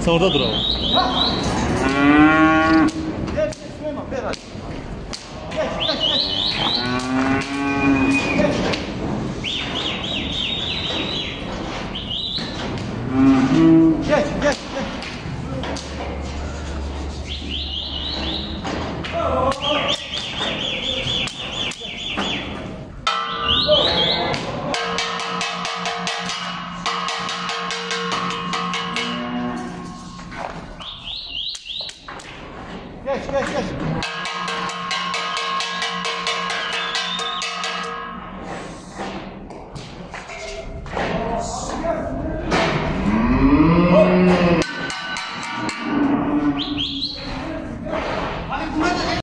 서울도 들어와. Yes, yes, yes. Yes, yes, yes. Oh.